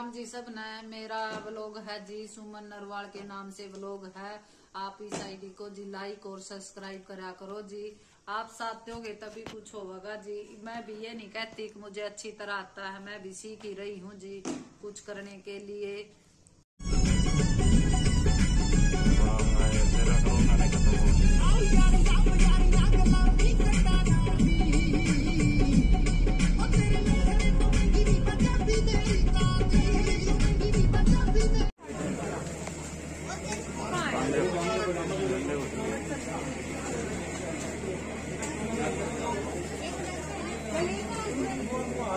राम जी सबने, मेरा ब्लॉग है जी सुमन नरवाल के नाम से ब्लॉग है। आप इस आईडी को जी लाइक और सब्सक्राइब करा करो जी। आप साथ दोगे तभी कुछ होगा जी। मैं भी ये नहीं कहती कि मुझे अच्छी तरह आता है, मैं भी सीख ही रही हूँ जी कुछ करने के लिए।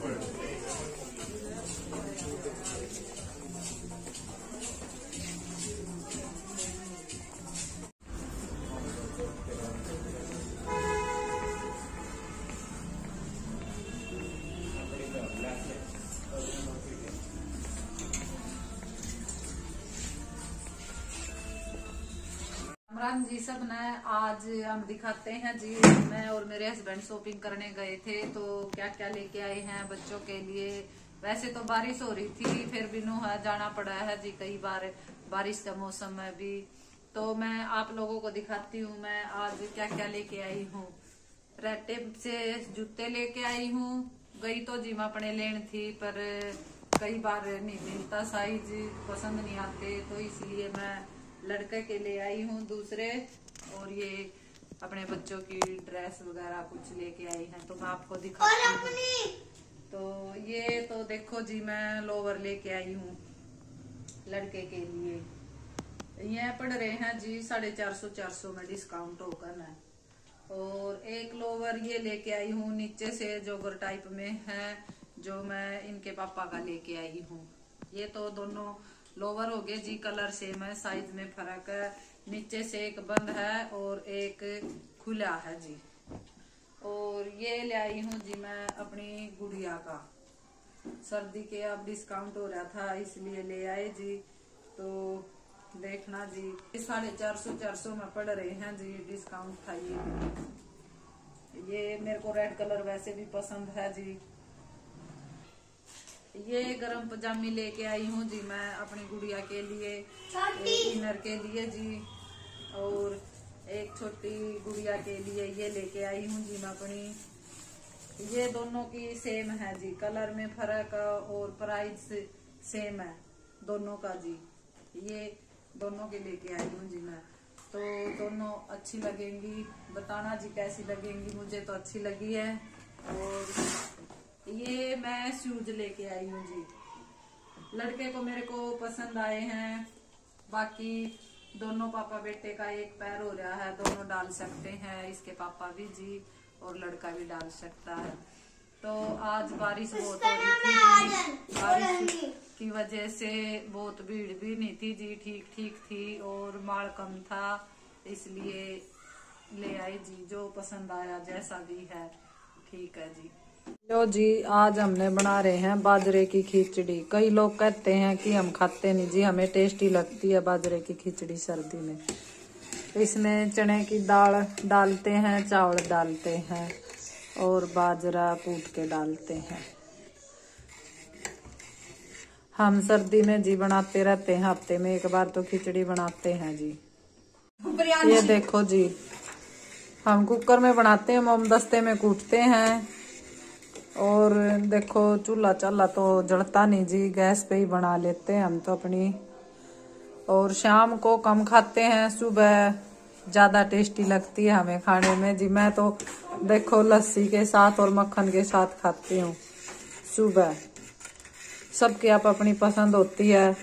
Thank you. राम जी सबने आज हम दिखाते हैं जी, मैं और मेरे हस्बैंड शॉपिंग करने गए थे तो क्या क्या लेके आए हैं बच्चों के लिए? वैसे तो बारिश हो रही थी, फिर भी नो है जाना पड़ा है जी कई बार, बारिश का मौसम में भी तो मैं आप लोगों को दिखाती हूँ, मैं आज क्या क्या लेके आई हूँ। रेटे से जूते लेके आई हूँ, गई तो जिम अपने लेन थी, पर कई बार नहीं मिलता साइज़ पसंद नहीं आते तो इसलिए मैं लड़के के ले आई हूँ दूसरे और ये अपने बच्चों की ड्रेस वगैरह कुछ लेके आई है तो मैं आपको दिखाती हूँ। तो ये तो देखो जी मैं लोवर लेके आई हूँ लड़के के लिए। ये पड़ रहे हैं जी साढ़े चार सौ चार सौ में डिस्काउंट होकर है और एक लोवर ये लेके आई हूँ नीचे से जोगर टाइप में है जो मैं इनके पापा का लेके आई हूँ। ये तो दोनों लोवर हो गए जी, कलर सेम है, साइज़ में फ़र्क है, नीचे से एक बंद है और एक खुला है जी। और ये ले आई हूँ जी मैं अपनी गुड़िया का। सर्दी के अब डिस्काउंट हो रहा था, इसलिए ले आए जी। तो देखना जी साढ़े चार सौ चार सौ में पड़ रहे हैं जी डिस्काउंट था ये। ये मेरे को रेड कलर वैसे भी पसंद है जी। ये गरम पजामी लेके आई हूँ जी मैं अपनी गुड़िया के लिए इनर के लिए जी और एक छोटी गुड़िया के लिए ये लेके आई हूँ जी मैं अपनी। ये दोनों की सेम है जी कलर में फ़र्क और प्राइस सेम है दोनों का जी। ये दोनों के लेके आई हूँ जी मैं। तो दोनों अच्छी लगेंगी बताना जी कैसी लगेंगी मुझे तो अच्छी लगी है और ये मैं शूज़ लेके आई हूँ जी। लड़के को मेरे को पसंद आए हैं। बाकी दोनों पापा बेटे का एक पैर हो रहा है दोनों डाल सकते हैं। इसके पापा भी जी और लड़का भी डाल सकता है। तो आज बारिश बहुत हो रही थी बारिश की वजह से बहुत भीड़ भी नहीं थी जी। ठीक ठीक थी और माल कम था इसलिए ले आए जी। जो पसंद आया जैसा भी है ठीक है जी। लो जी आज हमने बना रहे हैं बाजरे की खिचड़ी। कई लोग कहते हैं कि हम खाते नहीं जी हमें टेस्टी लगती है बाजरे की खिचड़ी सर्दी में। इसमें चने की दाल डालते हैं चावल डालते हैं और बाजरा कूट के डालते हैं। हम सर्दी में जी बनाते रहते हैं हफ़्ते में एक बार तो खिचड़ी बनाते हैं जी। ये देखो जी हम कुकर में बनाते हैं मोम दस्ते में कूटते हैं। और देखो, चूल्हा चाला तो जड़ता नहीं जी, गैस पे ही बना लेते हैं हम तो अपनी। और शाम को कम खाते हैं, सुबह ज़्यादा टेस्टी लगती है हमें खाने में। जी, मैं तो देखो, लस्सी के साथ और मक्खन के साथ खाती हूँ, सुबह। सबकी आप अपनी पसंद होती है।